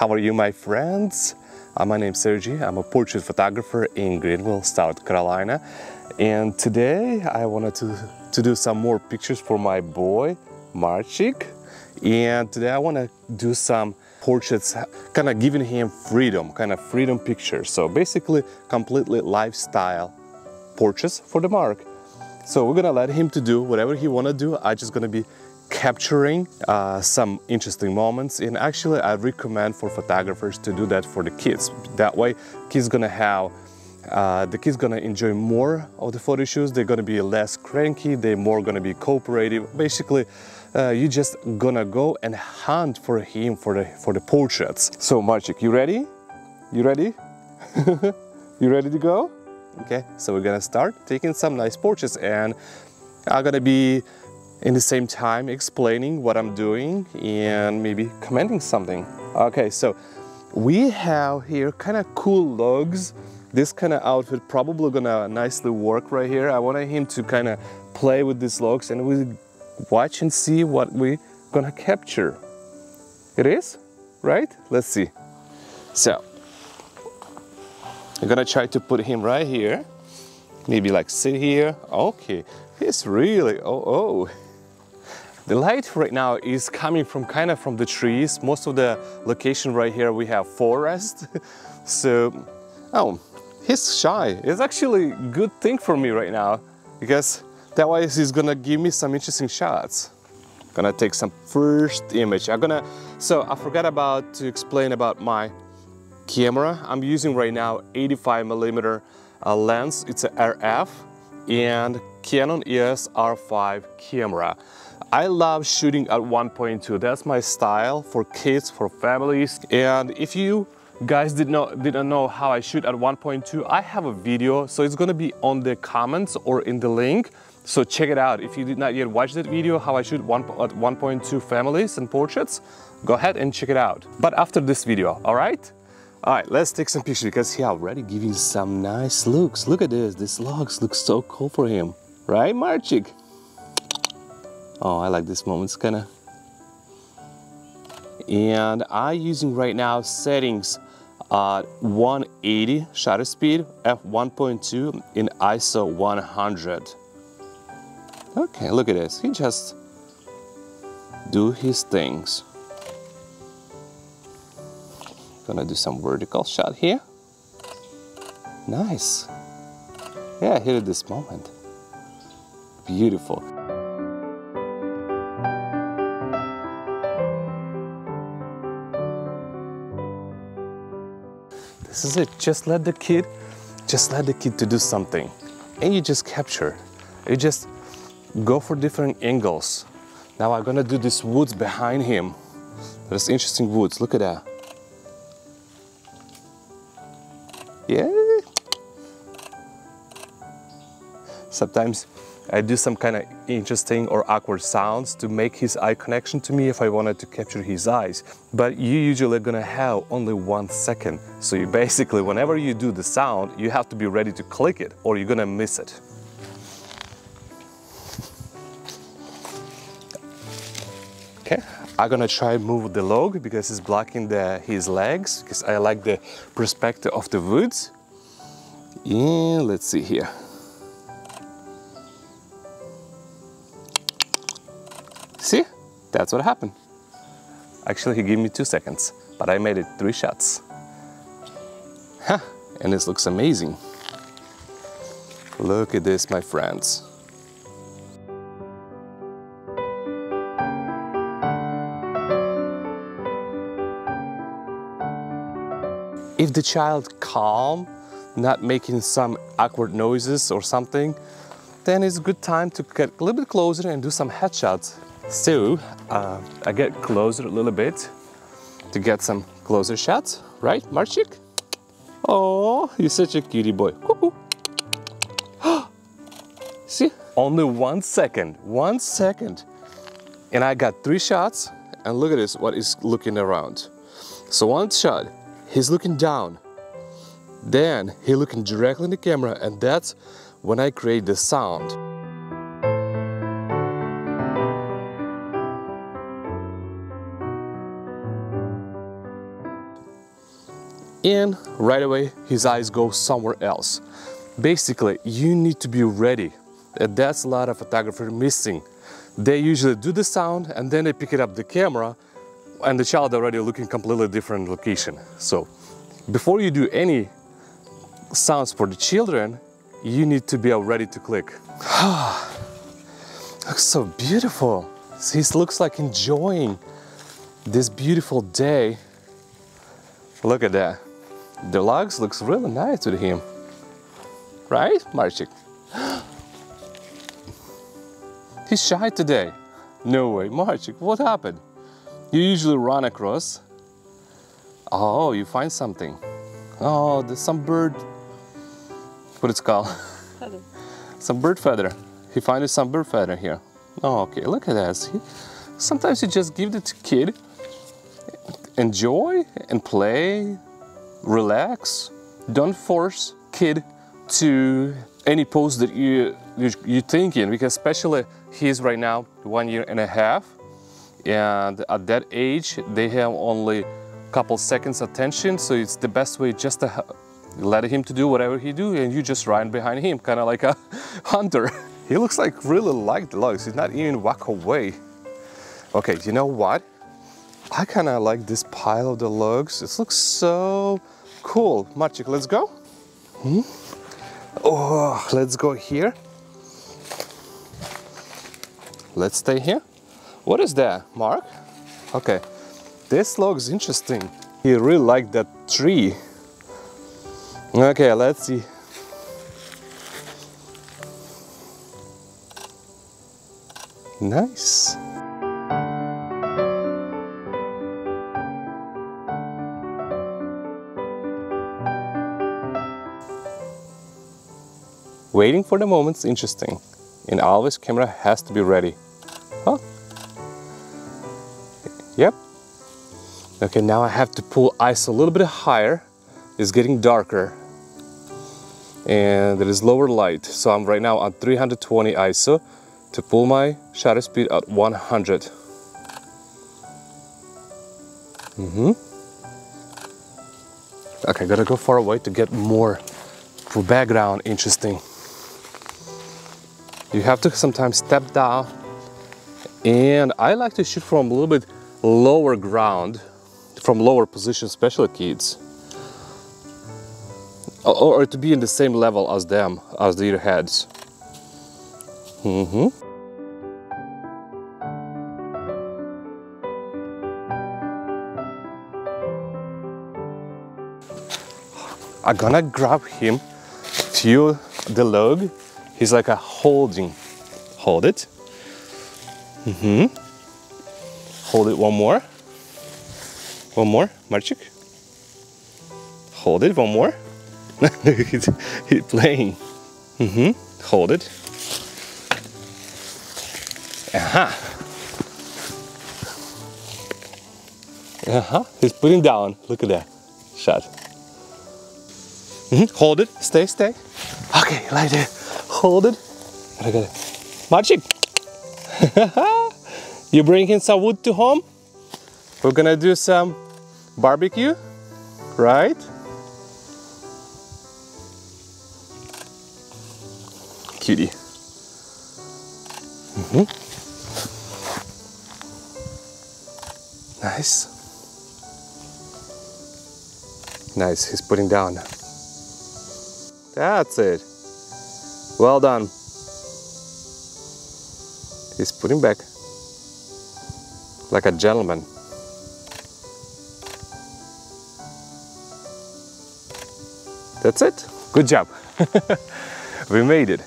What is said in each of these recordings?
How are you, my friends? Uh, my name's Sergey. I'm a portrait photographer in Greenville, South Carolina. And today I wanted to, to do some more pictures for my boy, Marchik. And today I want to do some portraits, kind of giving him freedom, kind of freedom pictures. So basically, completely lifestyle portraits for the Mark. So we're gonna let him to do whatever he wanna do. I just gonna be capturing uh, some interesting moments and actually I recommend for photographers to do that for the kids. That way kids gonna have uh, the kids gonna enjoy more of the photo shoots. They're gonna be less cranky. They're more gonna be cooperative. Basically, uh, you just gonna go and hunt for him for the for the portraits. So Marchik, you ready? You ready? you ready to go? Okay, so we're gonna start taking some nice portraits and I'm gonna be in the same time explaining what I'm doing and maybe commenting something. Okay, so we have here kind of cool logs. This kind of outfit probably gonna nicely work right here. I wanted him to kind of play with these logs and we watch and see what we gonna capture. It is, right? Let's see. So, I'm gonna try to put him right here. Maybe like sit here. Okay, he's really, oh, oh. The light right now is coming from kind of from the trees. Most of the location right here we have forest. so, oh, he's shy. It's actually a good thing for me right now because that way he's gonna give me some interesting shots. Gonna take some first image. I'm gonna, so I forgot about to explain about my camera. I'm using right now 85 millimeter uh, lens. It's a RF and Canon EOS R5 camera. I love shooting at 1.2. That's my style for kids, for families. And if you guys did not didn't know how I shoot at 1.2, I have a video, so it's gonna be on the comments or in the link. So check it out. If you did not yet watch that video, how I shoot one, at 1.2 families and portraits, go ahead and check it out. But after this video, all right? All right, let's take some pictures because he already giving some nice looks. Look at this, this logs look so cool for him. Right, Marchik? Oh, I like this moment, kinda. And I using right now settings uh, at 180 shutter speed, f1.2 in ISO 100. Okay, look at this, he just do his things. Gonna do some vertical shot here. Nice. Yeah, here at this moment. Beautiful. This is it. Just let the kid, just let the kid to do something. And you just capture. You just go for different angles. Now I'm gonna do this woods behind him. There's interesting woods, look at that. Yeah. Sometimes I do some kind of interesting or awkward sounds to make his eye connection to me if I wanted to capture his eyes. But you usually gonna have only one second. So you basically, whenever you do the sound, you have to be ready to click it or you're gonna miss it. Okay, I'm gonna try move the log because it's blocking the, his legs because I like the perspective of the woods. And let's see here. See, that's what happened. Actually, he gave me two seconds, but I made it three shots. Huh, and this looks amazing. Look at this, my friends. If the child calm, not making some awkward noises or something, then it's a good time to get a little bit closer and do some headshots. So uh, I get closer a little bit to get some closer shots, right, Marchik? Oh, you're such a cutie boy. See, only one second, one second. And I got three shots and look at this, what is looking around. So one shot, he's looking down. Then he looking directly in the camera and that's when I create the sound. And right away his eyes go somewhere else. Basically, you need to be ready. And that's a lot of photographers missing. They usually do the sound and then they pick it up the camera and the child already looking completely different location. So before you do any sounds for the children, you need to be ready to click. looks so beautiful. He looks like enjoying this beautiful day. Look at that. The logs looks really nice with him. Right, Marchik? He's shy today. No way, Marchik, what happened? You usually run across. Oh, you find something. Oh, there's some bird. What it's called? Feather. some bird feather. He finds some bird feather here. Oh, okay, look at that. See? Sometimes you just give it to kid, enjoy and play, relax. Don't force kid to any pose that you, you you thinking because especially he's right now one year and a half and at that age they have only a couple seconds attention so it's the best way just to let him to do whatever he do and you just run behind him kind of like a hunter. He looks like really like the logs he's not even walk away. Okay you know what I kind of like this pile of the logs it looks so cool Marchik let's go hmm? oh let's go here let's stay here what is that, Mark? Okay, this looks interesting. He really liked that tree. Okay, let's see. Nice. Waiting for the moment's interesting. And always camera has to be ready. Oh, Yep. Okay, now I have to pull ISO a little bit higher. It's getting darker. And there is lower light. So I'm right now on 320 ISO to pull my shutter speed at 100. Mm-hmm. Okay, gotta go far away to get more for background interesting. You have to sometimes step down. And I like to shoot from a little bit lower ground from lower position special kids. Or, to be in the same level as them as their heads. Mm-hmm. I'm gonna grab him to the log he's like a holding hold it mm-hmm Hold it one more. One more, Marchik. Hold it, one more. he's, he's playing. Mm-hmm. Hold it. Aha. Uh-huh. He's putting down. Look at that. Shot. Mm -hmm. Hold it. Stay, stay. Okay, like that. Hold it. I got it. Marchik. You bringing some wood to home? We're gonna do some barbecue, right? Cutie. Mm -hmm. Nice. Nice, he's putting down. That's it. Well done. He's putting back like a gentleman. That's it. Good job. we made it.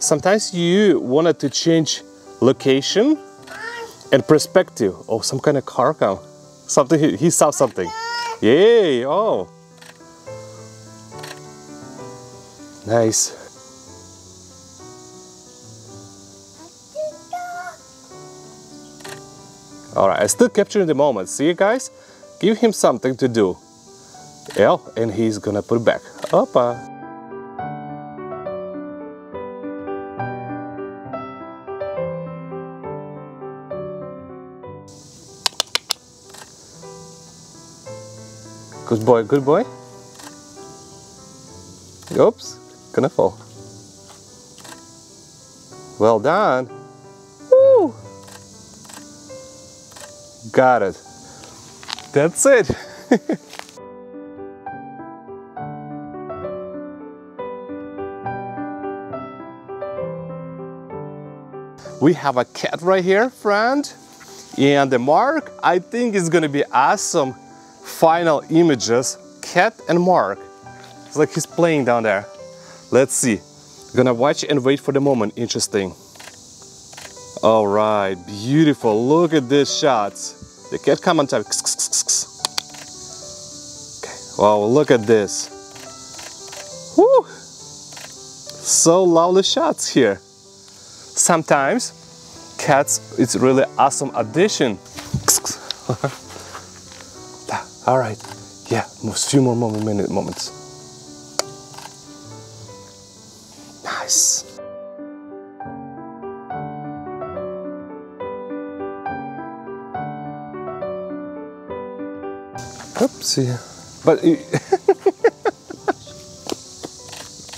Sometimes you wanted to change location and perspective. Oh, some kind of car come. Something, he, he saw something. Yay, oh. Nice. All right, I still capturing the moment. See you guys? Give him something to do. Yeah, and he's gonna put back. Opa. Good boy, good boy. Oops, gonna fall. Well done. Woo! Got it. That's it. we have a cat right here, friend. And the mark, I think is gonna be awesome final images. Cat and Mark. It's like he's playing down there. Let's see. Gonna watch and wait for the moment. Interesting. All right, beautiful. Look at these shots. The cat come on top. Okay. Wow, look at this. Woo! So lovely shots here. Sometimes cats, it's really awesome addition. All right, yeah, a few more moment, minute, moments. Nice. Oopsie. But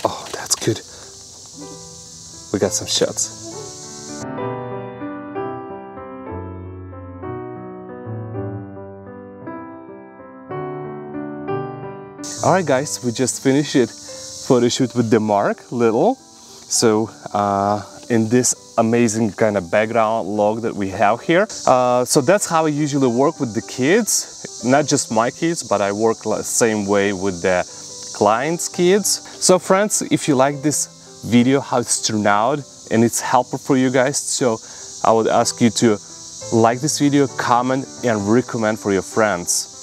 oh, that's good. We got some shots. Alright guys, we just finished it photo shoot with the Mark Little. So uh, in this amazing kind of background log that we have here. Uh, so that's how I usually work with the kids, not just my kids, but I work the same way with the clients' kids. So friends, if you like this video, how it's turned out, and it's helpful for you guys, so I would ask you to like this video, comment, and recommend for your friends.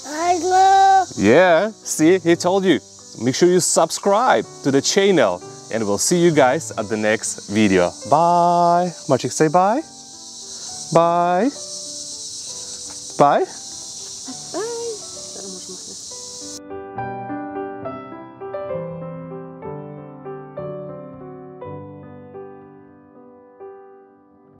Yeah, see, he told you. Make sure you subscribe to the channel and we'll see you guys at the next video. Bye. Marchik, say bye. Bye. Bye.